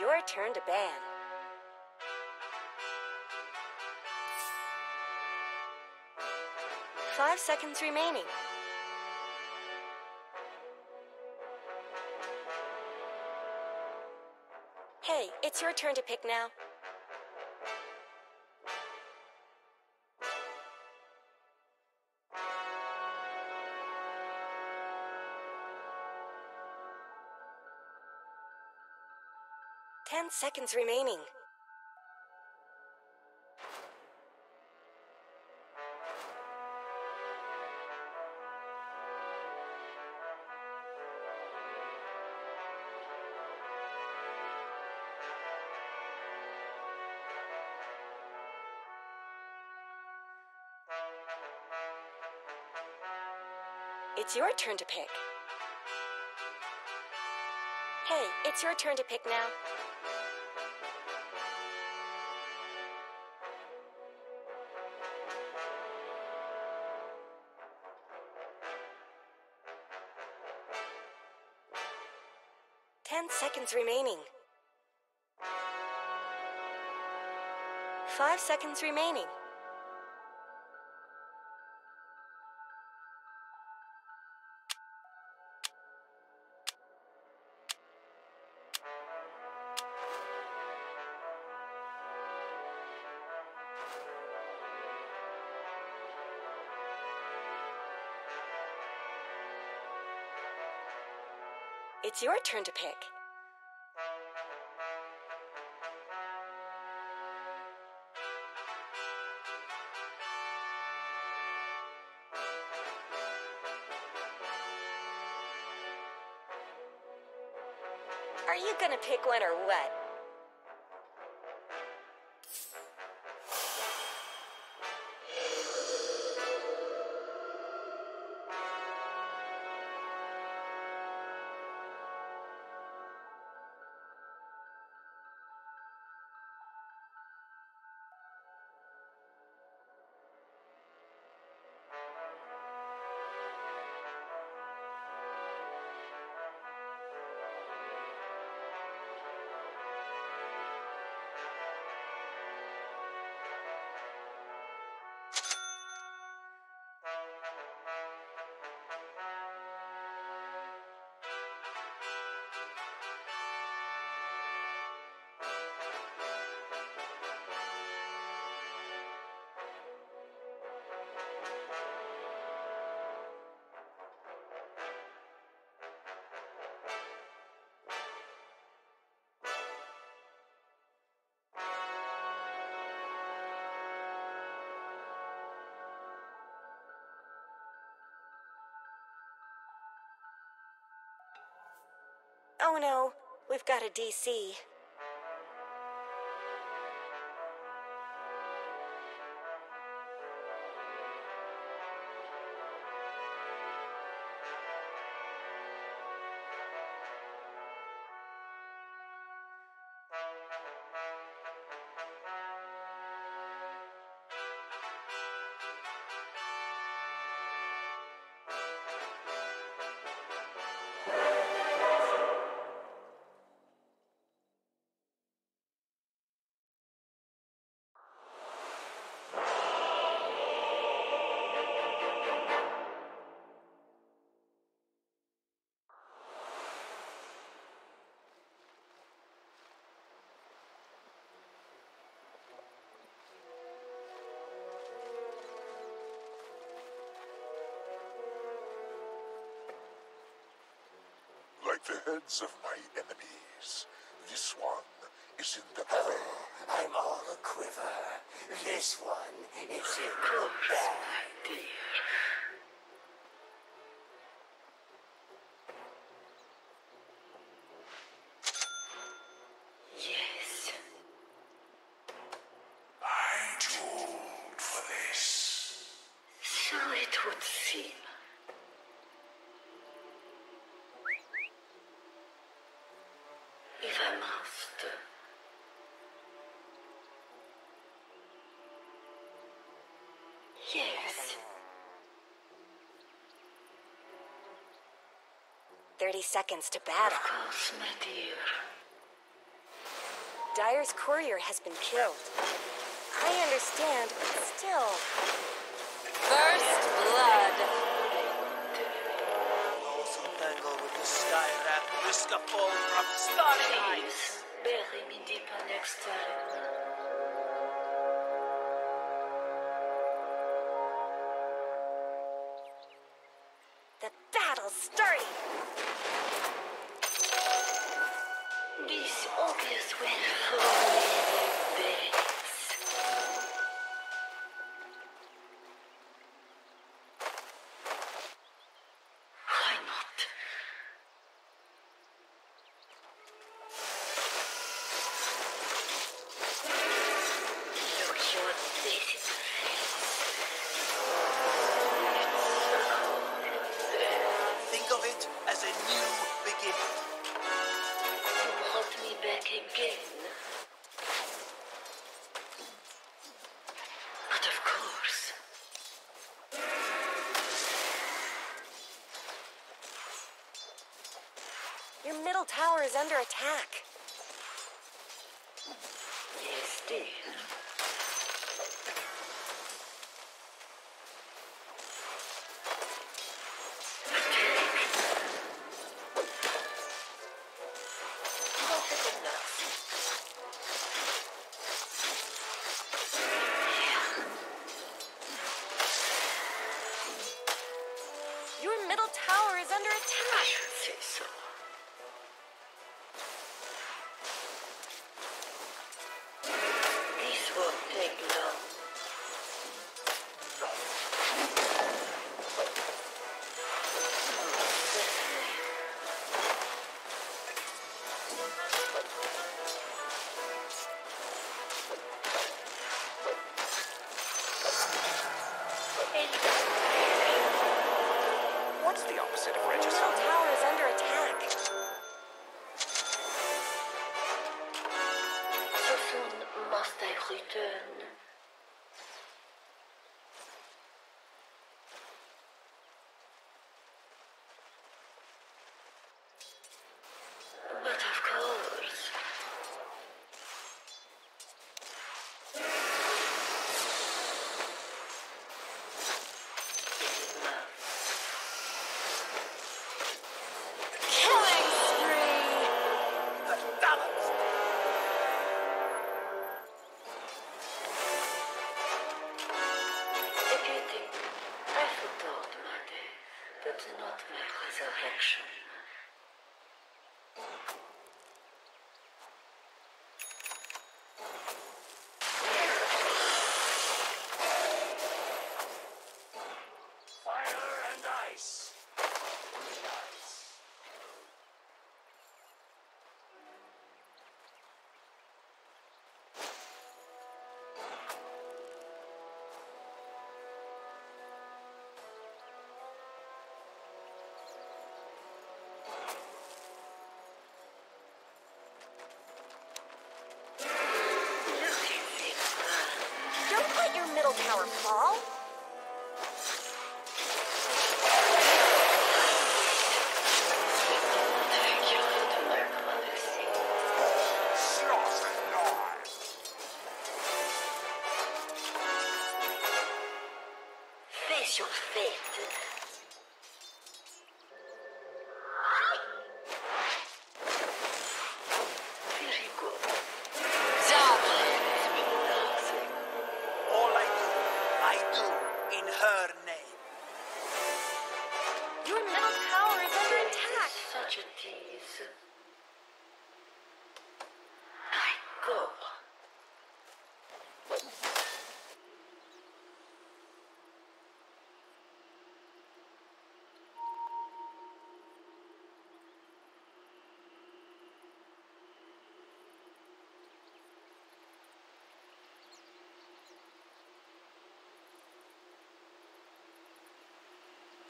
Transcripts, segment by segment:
Your turn to ban. Five seconds remaining. Hey, it's your turn to pick now. Seconds remaining. It's your turn to pick. Hey, it's your turn to pick now. Seconds remaining. Five seconds remaining. It's your turn to pick. You pick one or what? Oh no, we've got a DC. Like the heads of my enemies, this one is in the fray. I'm all a quiver. This one is in the bag. seconds to battle. Of course, my dear. Dire's courier has been killed. I understand, but still. First blood. Also with the sky risk from. Please, bury me deeper next time. tower is under attack. Yes, dear. Powerball?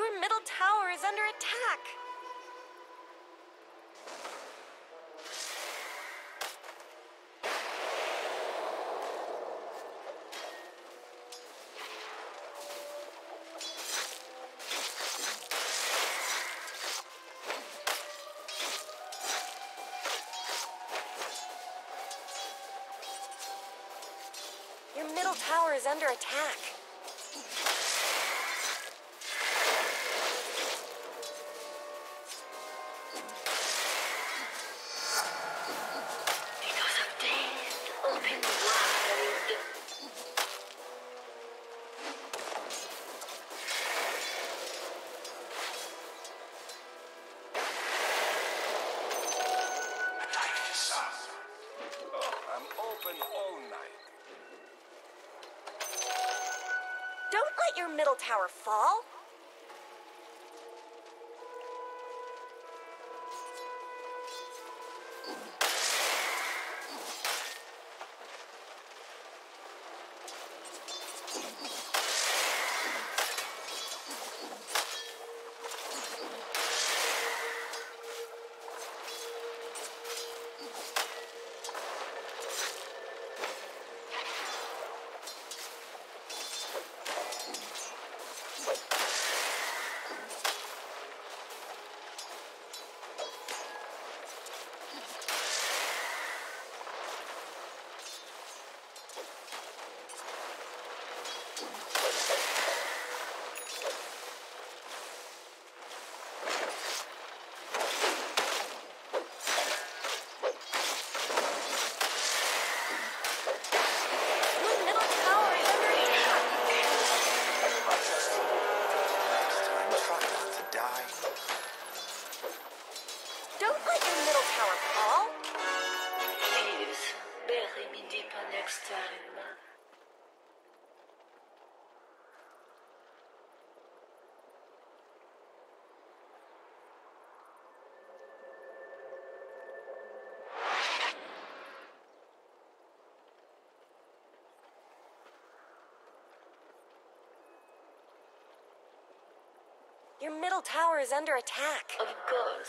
Your middle tower is under attack. Your middle tower is under attack. Tower fall. Your middle tower is under attack. Of course.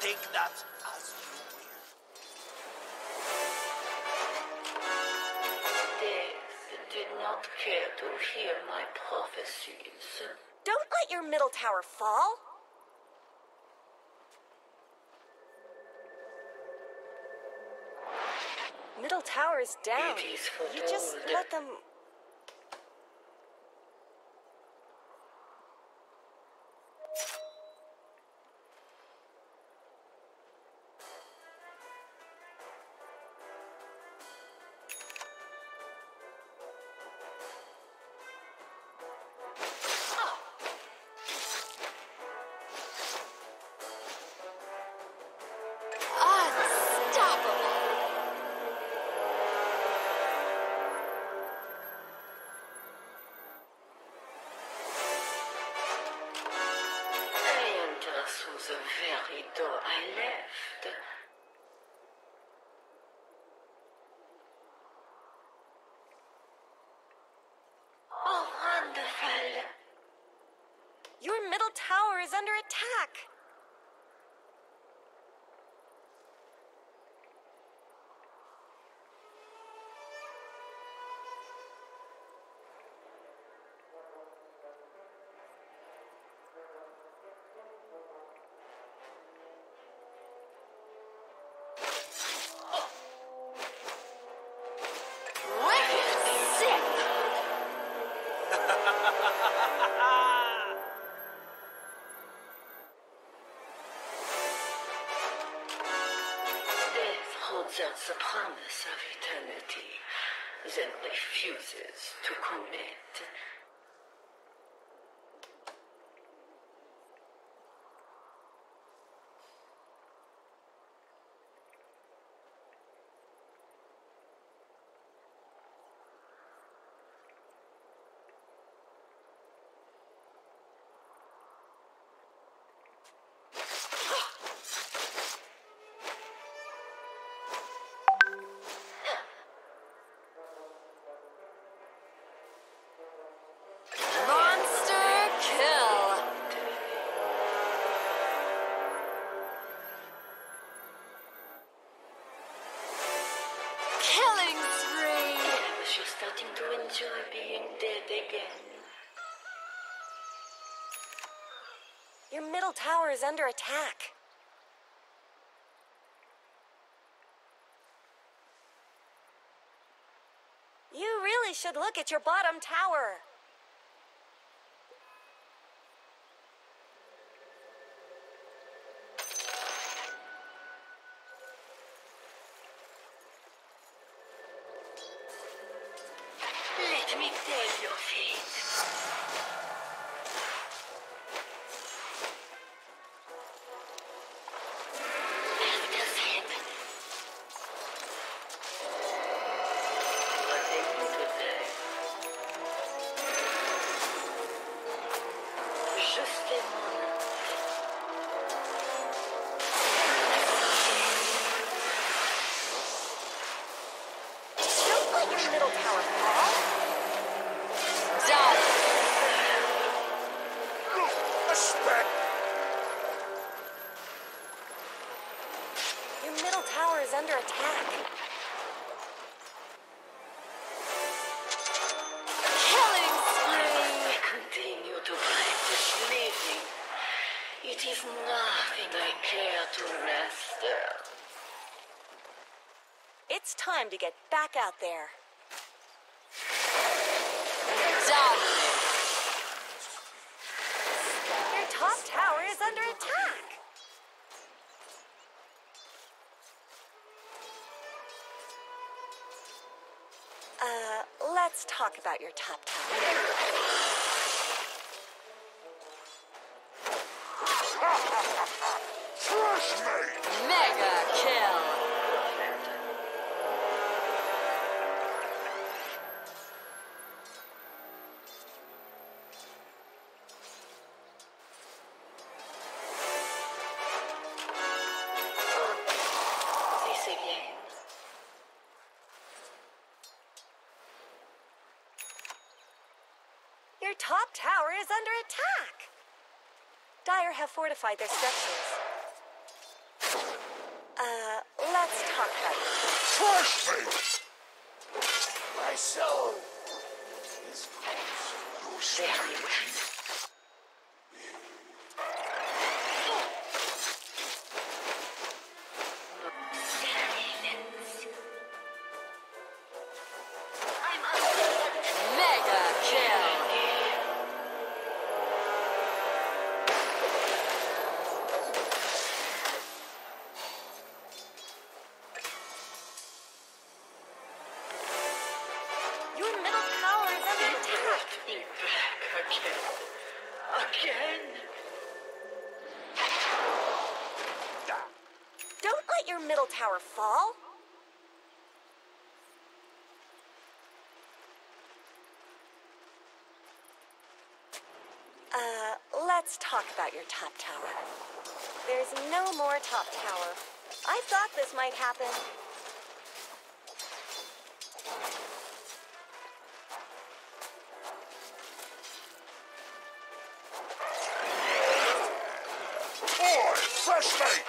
Take that as you will. Did not care to hear my prophecies. Don't let your middle tower fall. Middle tower is down. It is for You just let them. Under the promise of eternity, then refuses to commit. Starting to enjoy being dead again. Your middle tower is under attack. You really should look at your bottom tower. Back out there. Dominate. Your top tower is under attack. Uh, let's talk about your top tower. Fresh made! Mega kill. Their structures. Uh, let's talk about your Fresh made! My soul is close. Uh, let's talk about your top tower. There's no more top tower. I thought this might happen. Boy, fresh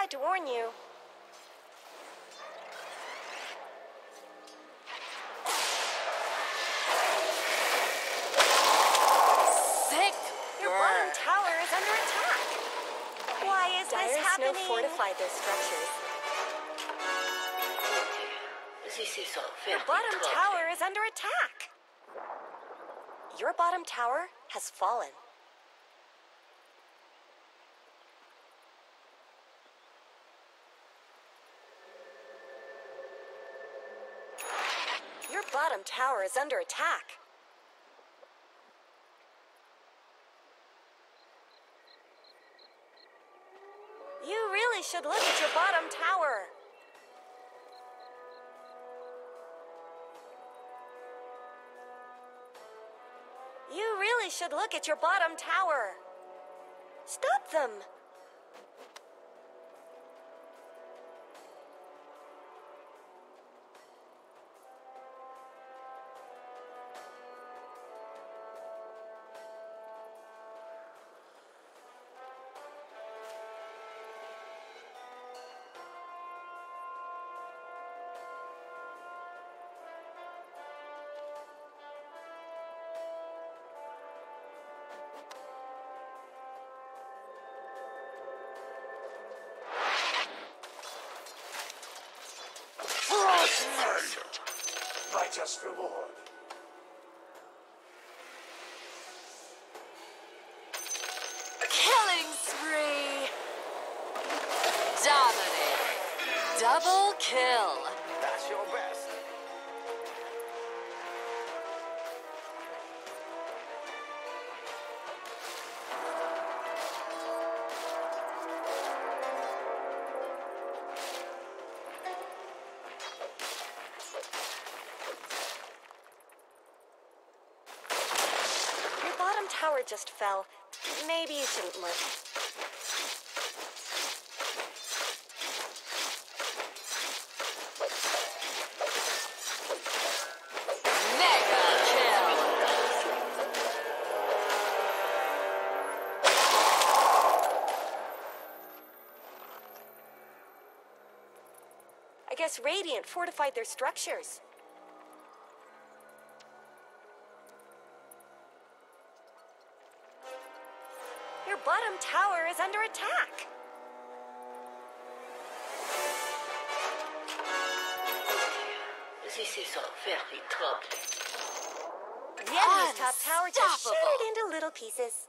tried to warn you. Sick. Your bottom tower is under attack. Why is this Dire happening? Snow fortified their structures. This Your bottom tower is under attack. Your bottom tower has fallen. bottom tower is under attack. You really should look at your bottom tower. You really should look at your bottom tower. Stop them! Righteous reward. Killing spree. Dominating. Double kill. Guess Radiant fortified their structures. Your bottom tower is under attack. This is all very troubling. The enemy's top tower just shattered into little pieces.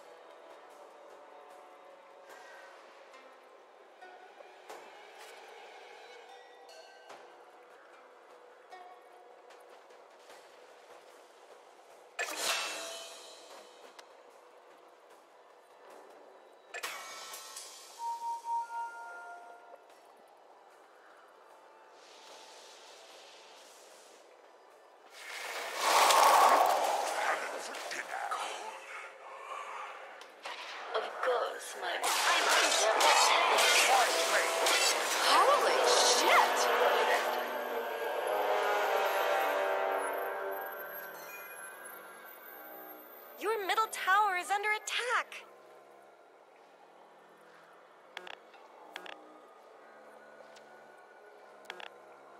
Is under attack.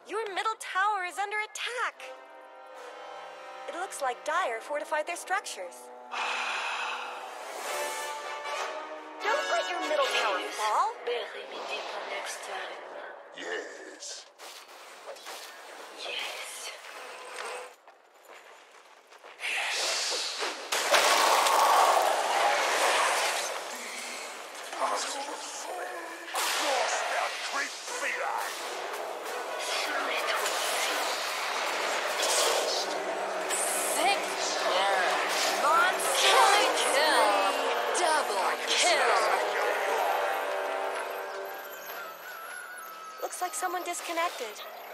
Your middle tower is under attack. It looks like Dire fortified their structures. Don't let your middle tower fall. bury me deeper next time. Yes. Yes. Someone disconnected.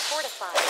Fortified.